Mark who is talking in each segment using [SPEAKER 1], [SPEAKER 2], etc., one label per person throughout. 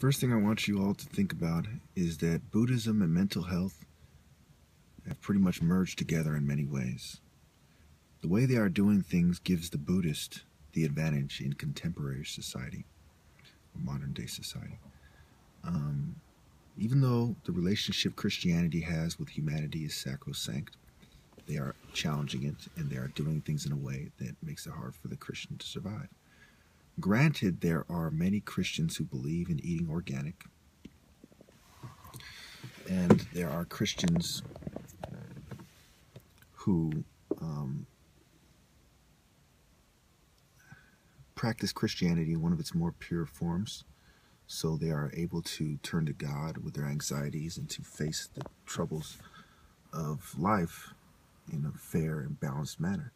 [SPEAKER 1] First thing I want you all to think about is that Buddhism and mental health have pretty much merged together in many ways. The way they are doing things gives the Buddhist the advantage in contemporary society, modern day society. Um, even though the relationship Christianity has with humanity is sacrosanct, they are challenging it and they are doing things in a way that makes it hard for the Christian to survive. Granted, there are many Christians who believe in eating organic, and there are Christians who um, practice Christianity in one of its more pure forms, so they are able to turn to God with their anxieties and to face the troubles of life in a fair and balanced manner.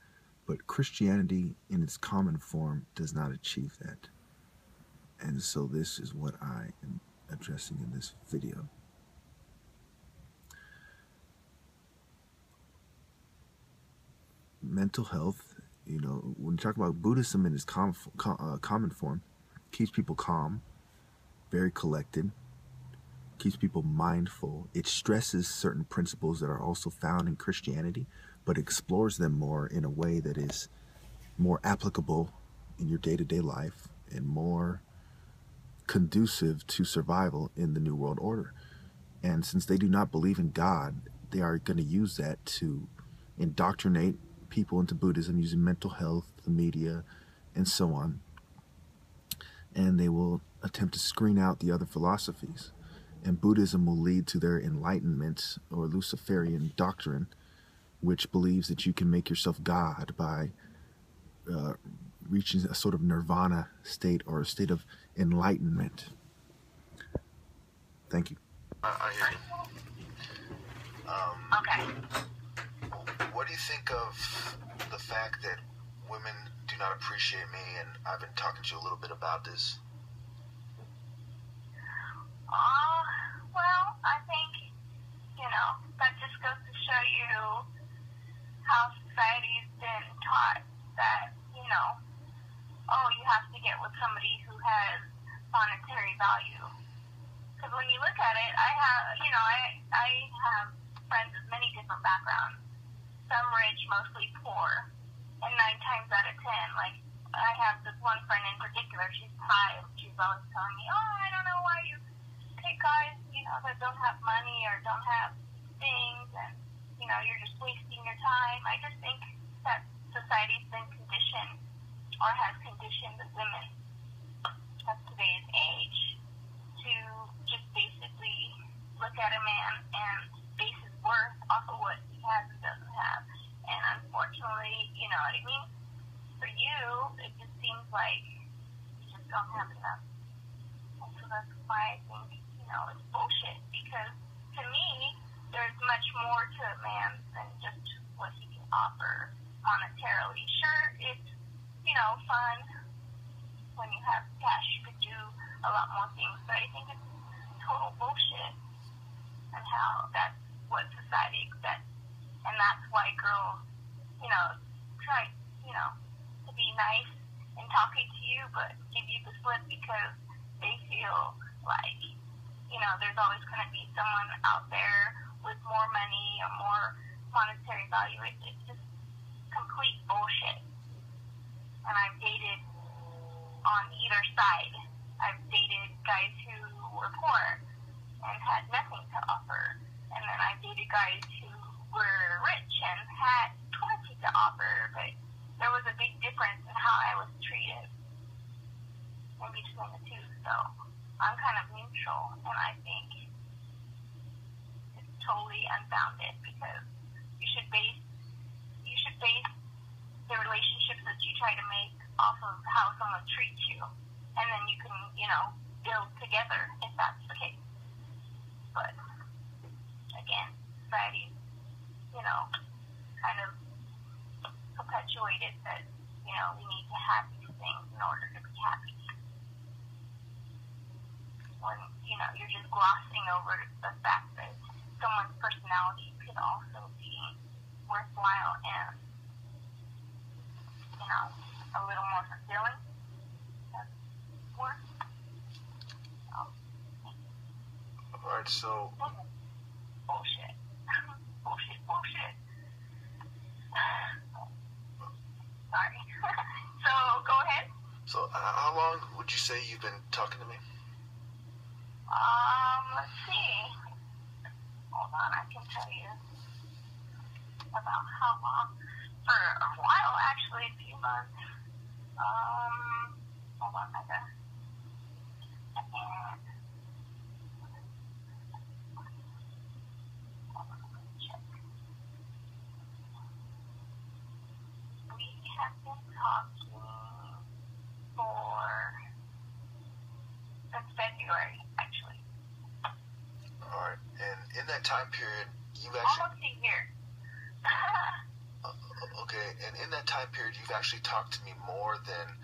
[SPEAKER 1] But Christianity in its common form does not achieve that. And so this is what I am addressing in this video. Mental health, you know, when you talk about Buddhism in its com uh, common form, keeps people calm, very collected, keeps people mindful. It stresses certain principles that are also found in Christianity, but explores them more in a way that is more applicable in your day-to-day life and more conducive to survival in the new world order. And since they do not believe in god they are going to use that to indoctrinate people into buddhism using mental health the media and so on. And they will attempt to screen out the other philosophies. And buddhism will lead to their enlightenment or luciferian doctrine which believes that you can make yourself God by uh, reaching a sort of nirvana state or a state of enlightenment. Thank you.
[SPEAKER 2] I hear you. Um,
[SPEAKER 3] okay.
[SPEAKER 2] What do you think of the fact that women do not appreciate me? And I've been talking to you a little bit about this.
[SPEAKER 3] Uh, well, I think, you know, that just goes to show you how society's been taught that, you know, oh, you have to get with somebody who has monetary value. Because when you look at it, I have, you know, I, I have friends with many different backgrounds. Some rich, mostly poor. And nine times out of ten, like, I have this one friend in particular, she's Thai, she's always telling me, oh, I don't know why you take guys, you know, that don't have money or don't have things, and you know, you're just wasting your time. I just think that society's been conditioned or has conditioned the women of today's age to just basically look at a man and base his worth off of what he has and doesn't have. And unfortunately, you know what I mean? For you, it just seems like you just don't have enough. And so that's why I think, you know, it's bullshit. Because to me, there's much more to a man than just what he can offer monetarily. Sure, it's, you know, fun when you have cash, you could do a lot more things, but I think it's total bullshit and how that's what society expects. And that's why girls, you know, try, you know, to be nice and talking to you, but give you the slip because they feel like, you know, there's always going to be someone out there with more money or more monetary value. It, it's just complete bullshit. And I've dated on either side. I've dated guys who were poor and had nothing to offer. And then I've dated guys who were rich and had plenty to offer, but there was a big difference in how I was treated in between the two. So I'm kind of neutral, and I think totally unfounded because you should base you should base the relationships that you try to make off of how someone treats you, and then you can you know build together if that's the case. But again, society, you know, kind of perpetuated that you know we need to have these things in order to be happy. When you know you're just glossing over the fact someone's personality could also be worthwhile and, you know, a little more fulfilling. Worth. So,
[SPEAKER 1] All right, so
[SPEAKER 3] bullshit. bullshit, bullshit. Sorry. so go ahead.
[SPEAKER 1] so uh, how long would you say you've been talking to me?
[SPEAKER 3] Um, let's see. Hold on, I can tell you about how long. For a while, actually, a few months. Um, hold on, I got. We have been talking for since February, actually.
[SPEAKER 1] All right, and in that time period, you've actually
[SPEAKER 3] Almost a year.
[SPEAKER 1] uh, okay, and in that time period, you've actually talked to me more than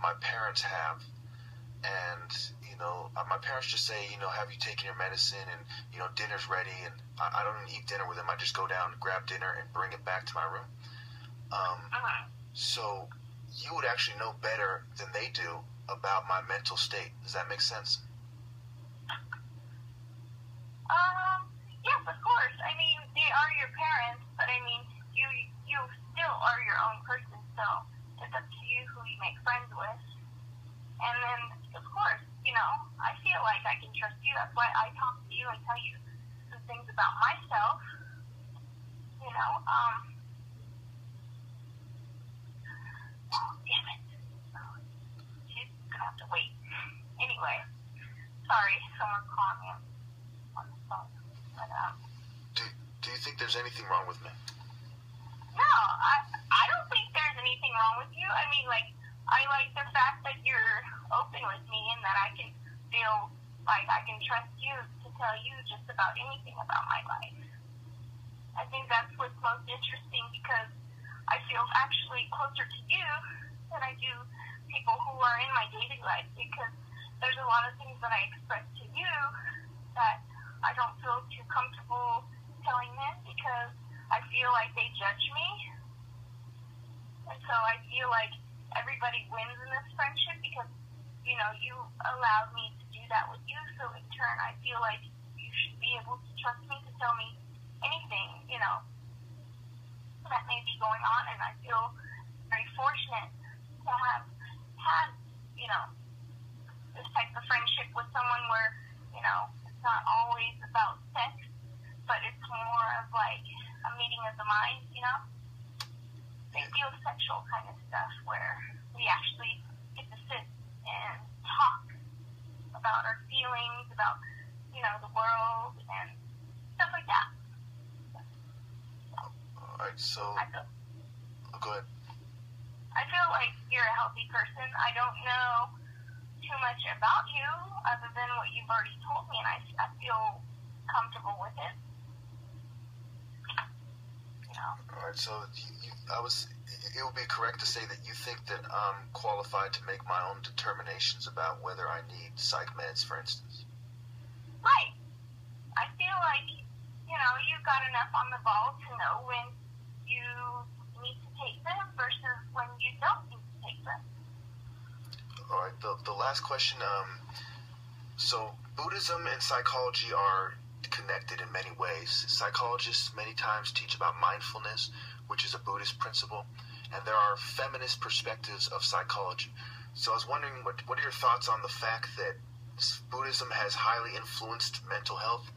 [SPEAKER 1] my parents have. And you know, uh, my parents just say, you know, have you taken your medicine and you know, dinner's ready, and I, I don't even eat dinner with them. I just go down, grab dinner, and bring it back to my room. Um,
[SPEAKER 3] Mhm.
[SPEAKER 1] So you would actually know better than they do about my mental state. Does that make sense?
[SPEAKER 3] Um, yes, of course. I mean, they are your parents, but I mean, you you still are your own person. So it's up to you who you make friends with. And then, of course, you know, I feel like I can trust you. That's why I talk to you and tell you some things about myself. You know, um. Oh, damn it. She's gonna have to wait. Anyway, sorry, someone called me on the phone. But, um,
[SPEAKER 1] Do Do you think there's anything wrong with me?
[SPEAKER 3] no, I I don't think there's anything wrong with you. I mean, like, I like the fact that you're open with me and that I can feel like I can trust you to tell you just about anything about my life. I think that's what's most interesting because I feel actually closer to you than I do people who are in my daily life because there's a lot of things that I express to you that I don't feel too comfortable telling them because I feel like they judge me. And so I feel like everybody wins in this friendship because, you know, you allowed me to do that with you. So in turn, I feel like you should be able to trust me to tell me anything, you know, that may be going on. And I feel very fortunate to have had, you know, this type of friendship with someone where, you know, it's not always about sex, but it's more of like a meeting of the minds, you know? Sapiosexual kind of stuff where we actually get to sit and talk about our feelings, about, you know, the world and stuff like that.
[SPEAKER 1] All right, so
[SPEAKER 3] I feel,
[SPEAKER 1] go ahead.
[SPEAKER 3] I feel like you're a healthy person. I don't know too much about you other than what you've already told me, and I, I feel comfortable with it. You know?
[SPEAKER 1] All right, so you, you, I was. It would be correct to say that you think that I'm qualified to make my own determinations about whether I need psych meds, for instance.
[SPEAKER 3] Right. I feel like, you know, you've got enough on the ball to know when you need to take them versus when you don't need to take them.
[SPEAKER 1] All right, the, the last question. Um, so Buddhism and psychology are connected in many ways. Psychologists many times teach about mindfulness, which is a Buddhist principle, and there are feminist perspectives of psychology. So I was wondering, what what are your thoughts on the fact that Buddhism has highly influenced mental health,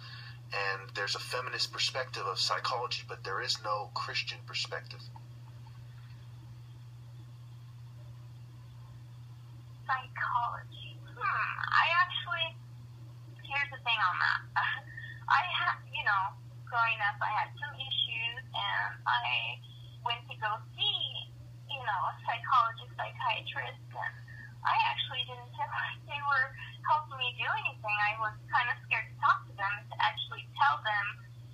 [SPEAKER 1] and there's a feminist perspective of psychology, but there is no Christian perspective.
[SPEAKER 3] Psychology. Hmm. I actually, here's the thing on that. I had, you know, growing up, I had some issues, and I went to go see, you know, a psychologist, psychiatrist, and I actually didn't feel like they were helping me do anything. I was kind of scared to talk to them, to actually tell them,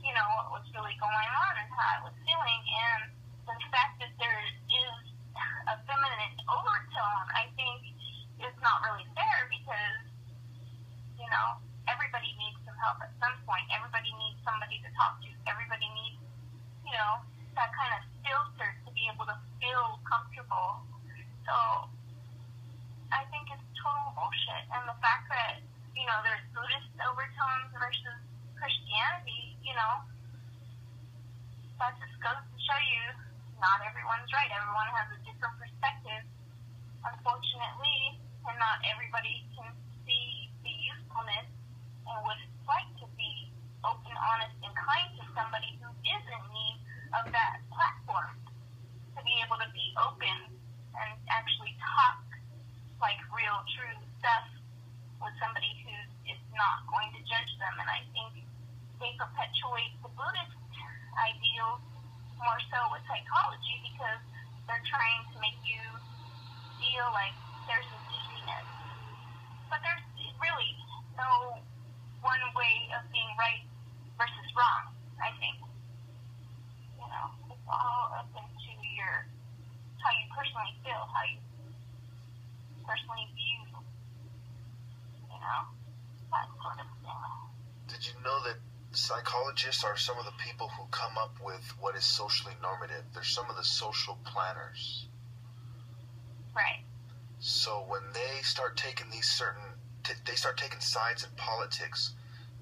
[SPEAKER 3] you know, what was really going on and how I was feeling, and the fact that there is a feminine overtone, I think, is not really fair because, you know, everybody needs some help at some point. Everybody needs somebody to talk to. Everybody needs, you know, that kind of filter to be able to feel comfortable. So I think it's total bullshit. And the fact that, you know, there's Buddhist overtones versus know, that just goes to show you not everyone's right. Everyone has a different perspective, unfortunately, and not everybody can see the usefulness and what it's like to be open, honest, and kind to somebody who is in need of that platform. To be able to be open and actually talk like real, true stuff with somebody who is not going to judge them. And I think they perpetuate the Buddhist ideals more so with psychology because they're trying to make you feel like there's an easiness. But there's really no one way of being right versus wrong, I think. You know, it's all up into your how you personally feel, how you personally view, you know, that sort of thing.
[SPEAKER 1] Did you know that psychologists are some of the people who come up with what is socially normative? They're some of the social planners.
[SPEAKER 3] Right.
[SPEAKER 1] So when they start taking these certain, t- they start taking sides in politics,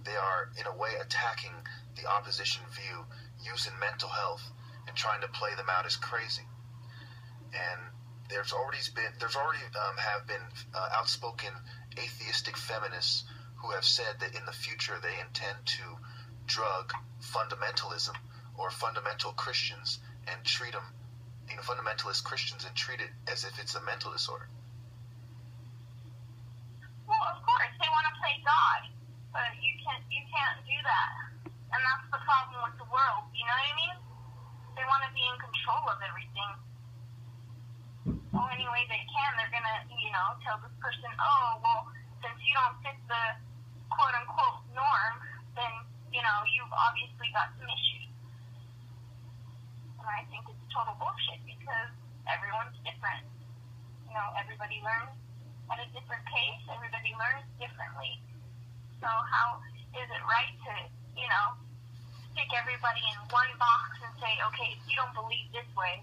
[SPEAKER 1] they are in a way attacking the opposition view, using mental health and trying to play them out as crazy. And there's already been, there's already um, have been uh, outspoken atheistic feminists who have said that in the future they intend to drug fundamentalism or fundamental Christians and treat them, you know, fundamentalist Christians and treat it as if it's a mental disorder.
[SPEAKER 3] Well, of course, they want to play God, but you can't you can't do that, and that's the problem with the world. You know what I mean? They want to be in control of everything. So any way they can, they're gonna you know tell this person, oh well, since you don't fit the quote unquote norm, then you know you've obviously got some issues. And I think it's total bullshit because everyone's different. You know, everybody learns at a different pace. Everybody learns differently. So how is it right to, you know, stick everybody in one box and say, okay, if you don't believe this way,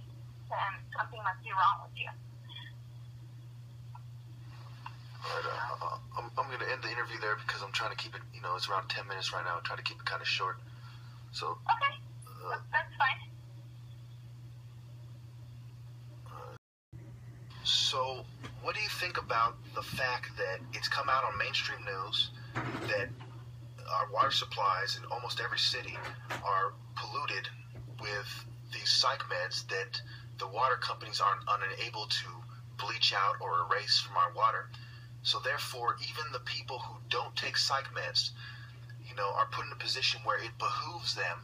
[SPEAKER 3] then something must be wrong with you.
[SPEAKER 1] Right, uh, I'm, I'm going to end the interview there because I'm trying to keep it, you know, it's around 10 minutes right now. I'm trying to keep it kind of short. So,
[SPEAKER 3] Okay,
[SPEAKER 1] uh,
[SPEAKER 3] that's fine.
[SPEAKER 1] so what do you think about the fact that it's come out on mainstream news that our water supplies in almost every city are polluted with these psych meds that the water companies aren't unable to bleach out or erase from our water? So therefore, even the people who don't take psych meds, you know, are put in a position where it behooves them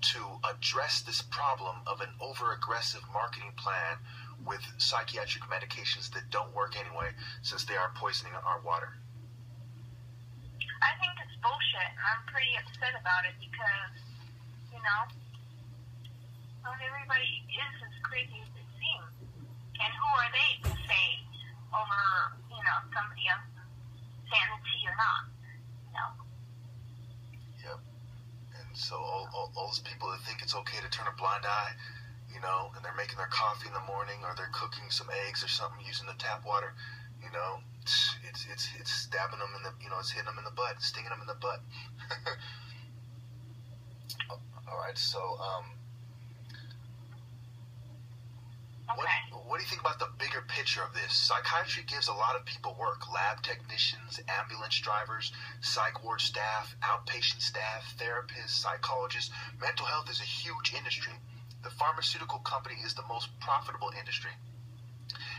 [SPEAKER 1] to address this problem of an over-aggressive marketing plan with psychiatric medications that don't work anyway, since they are poisoning our water.
[SPEAKER 3] I think it's bullshit, I'm pretty upset about it because, you know, not everybody is as crazy as it seems. And who are they to say over, you know, somebody else's sanity or not? You know?
[SPEAKER 1] Yep. And so all, all, all those people that think it's okay to turn a blind eye, you know, and they're making their coffee in the morning or they're cooking some eggs or something using the tap water, you know, it's it's it's stabbing them in the, you know, it's hitting them in the butt, stinging them in the butt. all right. So, um, what what do you think about the bigger picture of this? Psychiatry gives a lot of people work: lab technicians, ambulance drivers, psych ward staff, outpatient staff, therapists, psychologists. Mental health is a huge industry. The pharmaceutical company is the most profitable industry,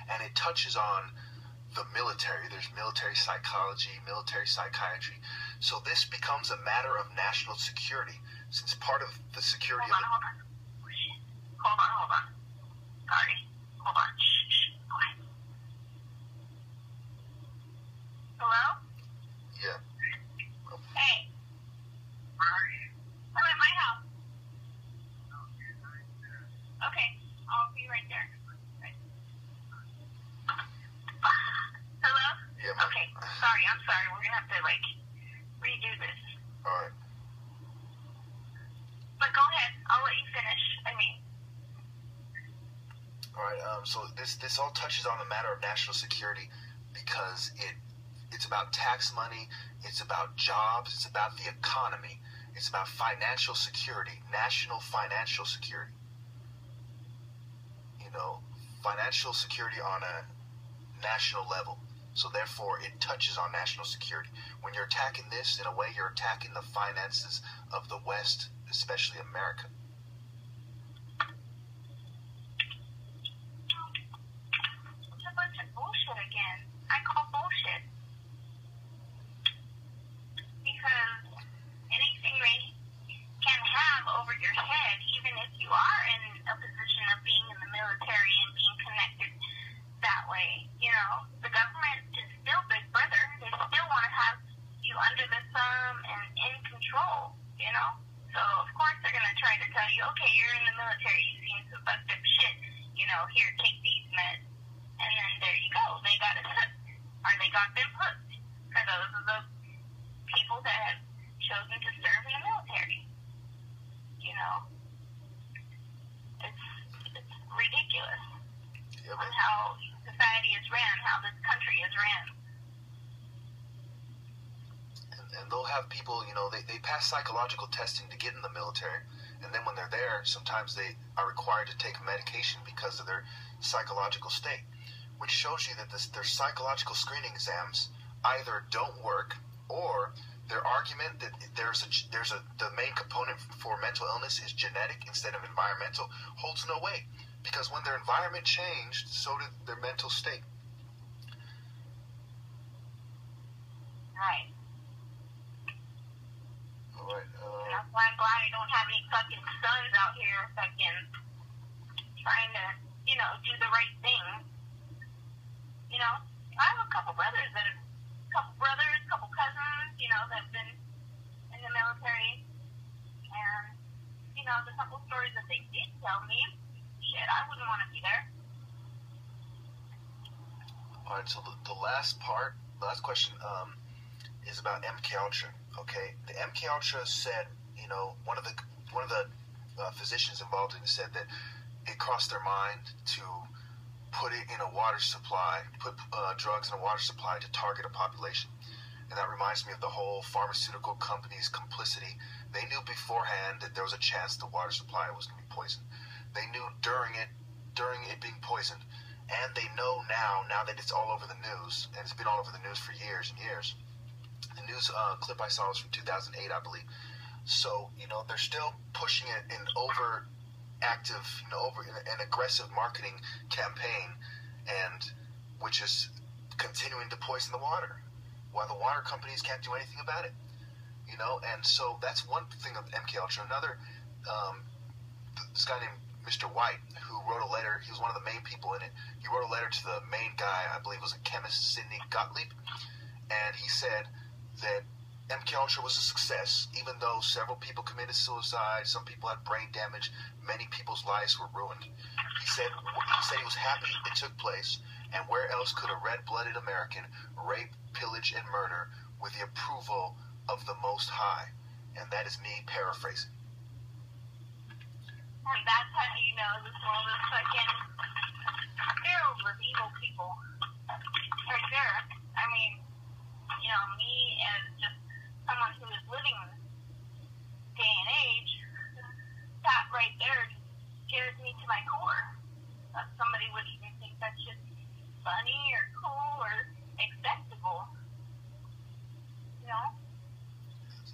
[SPEAKER 1] and it touches on the military. There's military psychology, military psychiatry. So this becomes a matter of national security, since part of the security
[SPEAKER 3] Hold
[SPEAKER 1] of the
[SPEAKER 3] hold on. Hold on, hold on. Sorry. Hold on. Shh, shh. Quiet. Hello?
[SPEAKER 1] yeah.
[SPEAKER 3] Hey. I'm at my house. Okay. I'll be right there. Hello?
[SPEAKER 1] Yeah.
[SPEAKER 3] Okay. Sorry, I'm sorry. We're gonna have to like redo this.
[SPEAKER 1] All right.
[SPEAKER 3] But go ahead. I'll let you finish. I mean,
[SPEAKER 1] All right. Um, so this this all touches on the matter of national security because it it's about tax money, it's about jobs, it's about the economy, It's about financial security, national financial security. You know, financial security on a national level. So therefore, it touches on national security. When you're attacking this, in a way, you're attacking the finances of the West, especially America.
[SPEAKER 3] It's a bunch of bullshit again. I call bullshit. Because anything they can have over your head, even if you are in a position of being in the military and being connected that way, you know, the government is still Big Brother. They still want to have you under the thumb and in control, you know? So, of course, they're going to try to tell you, okay, you're in the military, you've seen some fucked up shit, you know, here, take these meds. And then there you go. They got us hooked. Or they got them hooked. For those of the people that have chosen to serve in the military. You know? It's, it's ridiculous
[SPEAKER 1] Yeah,
[SPEAKER 3] on
[SPEAKER 1] man.
[SPEAKER 3] how society is ran, how this country is ran.
[SPEAKER 1] and, and they'll have people, you know, they, they pass psychological testing to get in the military. And then when they're there, sometimes they are required to take medication because of their psychological state, which shows you that this, their psychological screening exams either don't work or their argument that there's a there's a the main component for mental illness is genetic instead of environmental holds no weight because when their environment changed, so did their mental state.
[SPEAKER 3] Right. That's why I'm glad I don't have any fucking sons out here fucking trying to, you know, do the right thing. You know, I have a couple brothers that have, couple brothers, couple cousins, you know, that have been in the military. And, you know, the couple stories that they did tell me, shit, I wouldn't want to be there.
[SPEAKER 1] All right, so the, the last part, last question, um, is about MK Ultra. Okay, the MK Ultra said, you know, one of the one of the uh, physicians involved in it said that it crossed their mind to put it in a water supply, put uh, drugs in a water supply to target a population. And that reminds me of the whole pharmaceutical company's complicity. They knew beforehand that there was a chance the water supply was going to be poisoned. They knew during it, during it being poisoned, and they know now, now that it's all over the news, and it's been all over the news for years and years. News uh, clip I saw was from 2008, I believe. So you know they're still pushing it in over active, you know, over an aggressive marketing campaign, and which is continuing to poison the water, while the water companies can't do anything about it. You know, and so that's one thing of MK Ultra. Another, um, this guy named Mr. White, who wrote a letter. He was one of the main people in it. He wrote a letter to the main guy, I believe, was a chemist, Sidney Gottlieb, and he said that MK Ultra was a success, even though several people committed suicide, some people had brain damage, many people's lives were ruined. He said he said he was happy it took place, and where else could a red-blooded American rape, pillage, and murder with the approval of the Most High? And that is me paraphrasing.
[SPEAKER 3] And that's how you know this world is fucking filled with evil people. For sure. I mean, you know, me as just someone who is living day and age, that right there scares me to my core. That somebody would even think that's just funny or cool or acceptable. You know?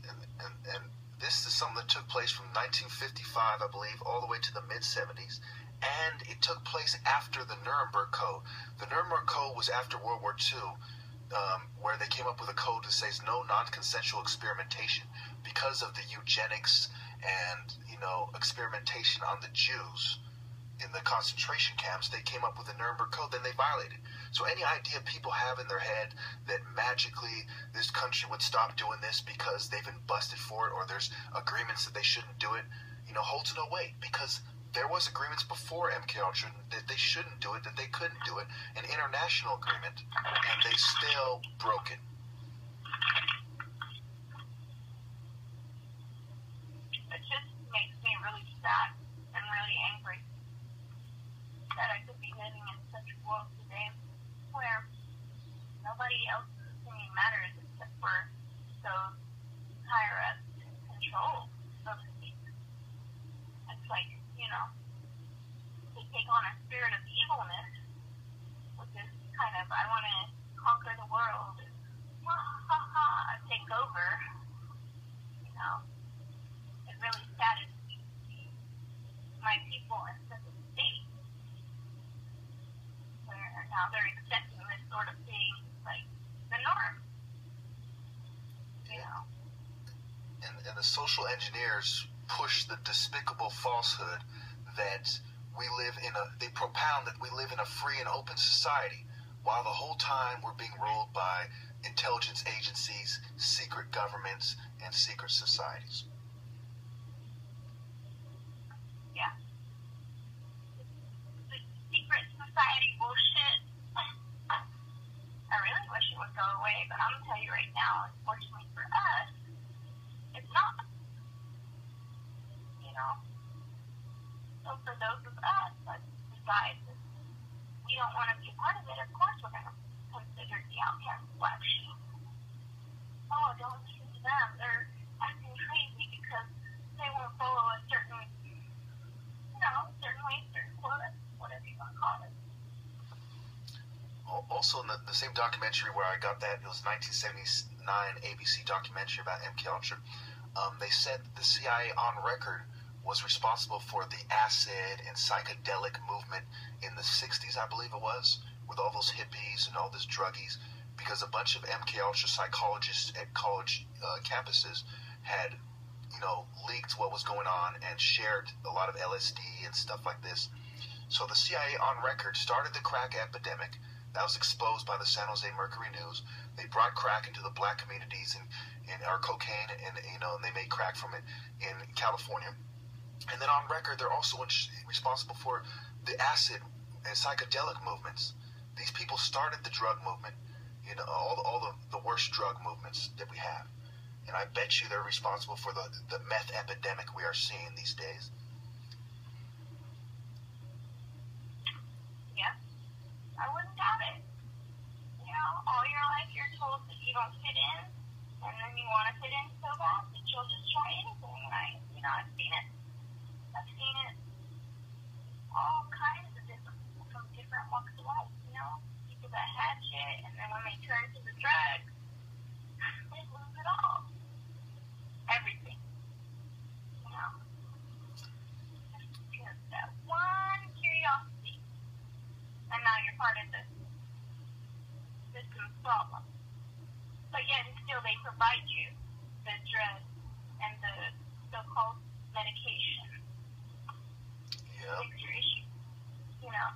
[SPEAKER 1] and, and, and this is something that took place from 1955, I believe, all the way to the mid 70s. And it took place after the Nuremberg Code. The Nuremberg Code was after World War II, um, where they came up with a code that says no non-consensual experimentation because of the eugenics and you know experimentation on the Jews in the concentration camps. They came up with the Nuremberg Code, then they violated. It. So any idea people have in their head that magically this country would stop doing this because they've been busted for it or there's agreements that they shouldn't do it, you know, holds no weight because there was agreements before MK Ultra that they shouldn't do it, that they couldn't do it, an international agreement, and they still broke it
[SPEAKER 3] just makes me really sad and really angry that I could be living in such a world today where nobody else's opinion matters except for those higher ups in control, so to speak. It's like, you know, they take on a spirit of evilness, which is kind of, I want to conquer the world, take over. You know, it really saddens my people in such a state where now they're accepting this sort of thing like the norm. You know.
[SPEAKER 1] and, and the social engineers push the despicable falsehood that we live in a they propound that we live in a free and open society while the whole time we're being ruled by intelligence agencies secret governments and secret societies
[SPEAKER 3] Yeah. Secret society bullshit. I really wish it would go away, but I'm gonna tell you right now, unfortunately for us, it's not. You know? For those of us that decide we don't want to be a part of it, of course we're gonna consider the outcast black sheep. Oh, don't listen to them. They're acting crazy because they won't follow a certain you know, certain ways, certain quotas, whatever you want to call it.
[SPEAKER 1] Also in the, the same documentary where I got that, it was 1979 ABC documentary about MK Ultra. Um, they said the CIA on record was responsible for the acid and psychedelic movement in the 60s, I believe it was, with all those hippies and all those druggies, because a bunch of MK Ultra psychologists at college uh, campuses had, you know, leaked what was going on and shared a lot of LSD and stuff like this. So the CIA on record started the crack epidemic that was exposed by the San Jose Mercury News. They brought crack into the black communities and, and or cocaine, and you know, and they made crack from it in California. And then on record, they're also responsible for the acid and psychedelic movements. These people started the drug movement, you know, all, all the, the worst drug movements that we have. And I bet you they're responsible for the, the meth epidemic we are seeing these days.
[SPEAKER 3] Yeah, I wouldn't doubt it. You know, all your life you're told that you don't fit in, and then you want to fit in so bad that you'll just try anything. And you know, I've seen it. I've seen it. All kinds of different from different walks of life. You know, people that had shit, and then when they turn to the drugs, they lose it all. Everything. You know. Because that one curiosity and now you're part of the system's problem. But yet still they provide you the drugs and the so-called medication to
[SPEAKER 1] Yep.
[SPEAKER 3] fix your issue. You know?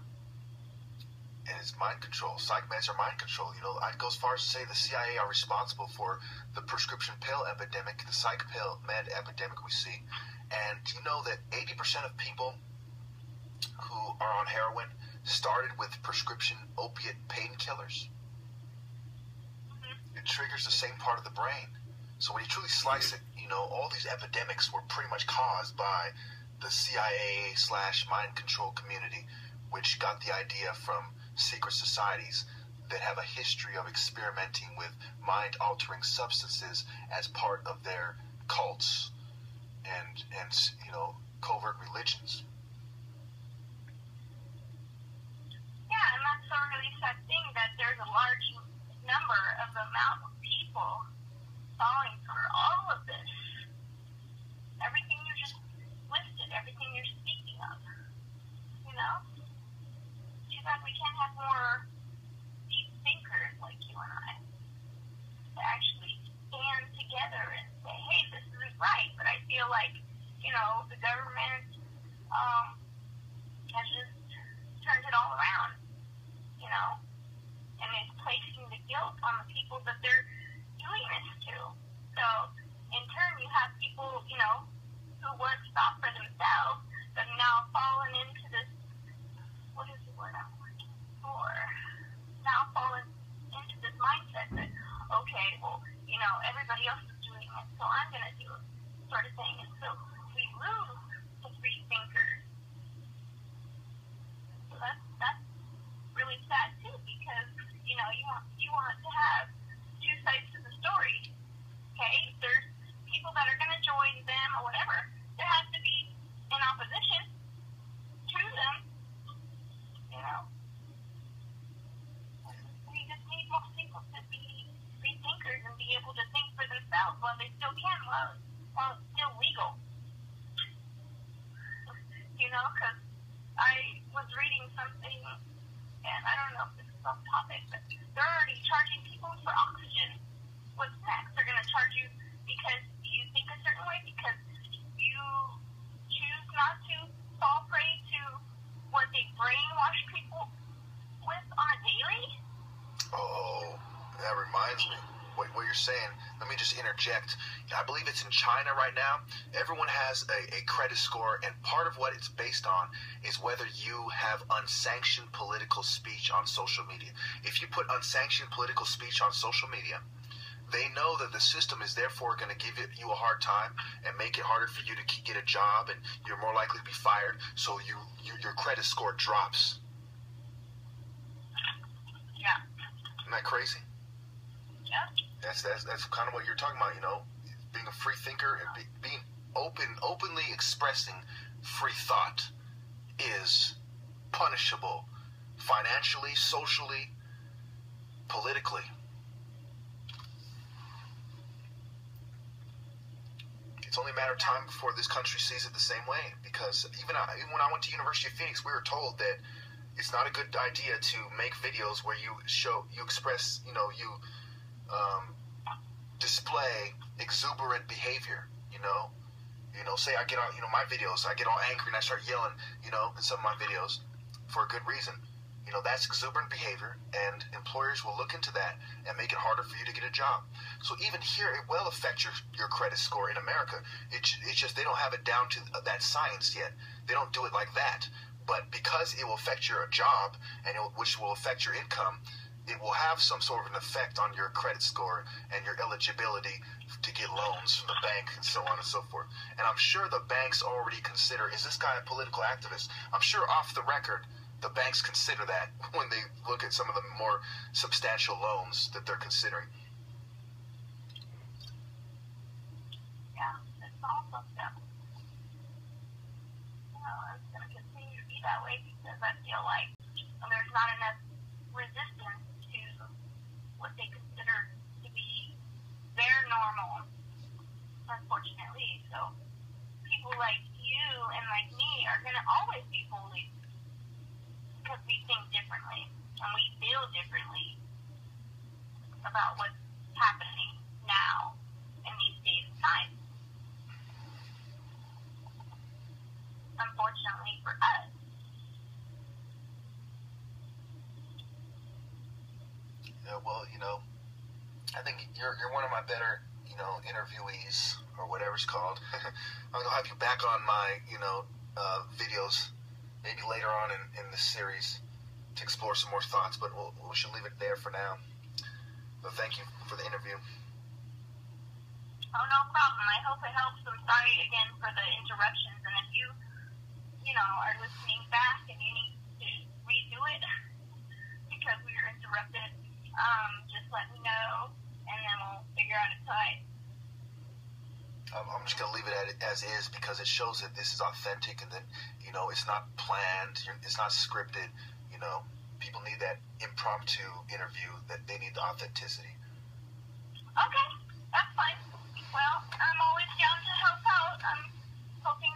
[SPEAKER 1] and it's mind control. Psych meds are mind control. You know, I'd go as far as to say the CIA are responsible for the prescription pill epidemic, the psych pill med epidemic we see. And do you know that 80% of people who are on heroin started with prescription opiate painkillers? Mm-hmm. It triggers the same part of the brain. So when you truly slice it, you know, all these epidemics were pretty much caused by the CIA slash mind control community, which got the idea from secret societies that have a history of experimenting with mind altering substances as part of their cults and and you know covert religions.
[SPEAKER 3] Yeah, and that's a really sad thing that there's a large number of amount of people falling for all of this. Everything you just listed, everything you're speaking of. You know? Bad we can't have more deep thinkers like you and I to actually stand together and say, hey, this isn't right. But I feel like, you know, the government um, has just turned it all around, you know, and is placing the guilt on the people that they're doing this to. So, in turn, you have people, you know, who once thought for themselves, but now fallen into this, what is the word I'm looking for? Now fallen into this mindset that, okay, well, you know, everybody else is doing it, so I'm going to do it, sort of thing. And so we lose the free thinkers. So that's, that's really sad too because you know you want you want to have two sides to the story. Okay, there's people that are going to join the while, while it's still legal. You know, because I was reading something, and I don't know if this is off topic, but they're already charging people for oxygen. What's next? They're going to charge you because you think a certain way, because you choose not to fall prey to what they brainwash people with on a daily.
[SPEAKER 1] Oh, that reminds me. What, what you're saying, let me just interject. I believe it's in China right now. Everyone has a, a credit score, and part of what it's based on is whether you have unsanctioned political speech on social media. If you put unsanctioned political speech on social media, they know that the system is therefore going to give it, you a hard time and make it harder for you to get a job, and you're more likely to be fired. So you, you your credit score drops.
[SPEAKER 3] Yeah.
[SPEAKER 1] Isn't that crazy?
[SPEAKER 3] Yeah.
[SPEAKER 1] That's that's that's kind of what you're talking about. You know, being a free thinker and be, being open, openly expressing free thought is punishable financially, socially, politically. It's only a matter of time before this country sees it the same way. Because even, I, even when I went to University of Phoenix, we were told that it's not a good idea to make videos where you show, you express, you know, you um, display exuberant behavior. You know, you know, say I get on, you know, my videos, I get all angry and I start yelling, you know, in some of my videos for a good reason. You know, that's exuberant behavior, and employers will look into that and make it harder for you to get a job. So even here, it will affect your, your credit score in America. It, it's just they don't have it down to that science yet. They don't do it like that. But because it will affect your job, and it, which will affect your income, it will have some sort of an effect on your credit score and your eligibility to get loans from the bank and so on and so forth. And I'm sure the banks already consider is this guy a political activist? I'm sure off the record the banks consider that when they look at some of the more substantial loans that they're considering.
[SPEAKER 3] Yeah, it's awesome know, it's going to continue to be that way because I feel like there's not enough resistance what they consider to be their normal, unfortunately. So people like you and like me are going to always be bullied because we think differently and we feel differently about what's happening now in these days and times. Unfortunately for us.
[SPEAKER 1] Yeah, well, you know, I think you're one of my better, you know, interviewees or whatever it's called. I'm gonna have you back on my, you know, uh, videos maybe later on in, in this series to explore some more thoughts, but we'll, we should leave it there for now. But thank you for the interview.
[SPEAKER 3] Oh, no problem. I hope it helps. I'm sorry again for the interruptions. And if you, you know, are listening back and you need to redo it because we were interrupted, um, just let me know you're out of time.
[SPEAKER 1] I'm just gonna leave it as is because it shows that this is authentic and that you know it's not planned, it's not scripted. You know, people need that impromptu interview that they need the authenticity.
[SPEAKER 3] Okay, that's fine. Well, I'm always down to help out. I'm hoping